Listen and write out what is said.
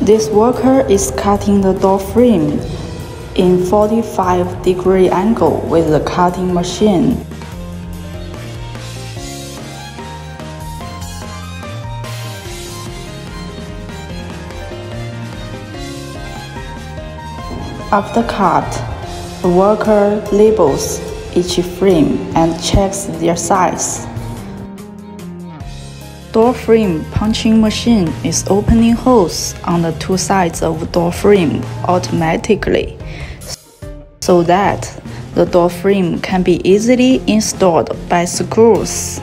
This worker is cutting the door frame in 45 degree angle with the cutting machine. After cut, the worker labels each frame and checks their size. Door frame punching machine is opening holes on the two sides of door frame automatically so that the door frame can be easily installed by screws.